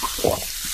What?